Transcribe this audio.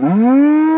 Mm-hmm.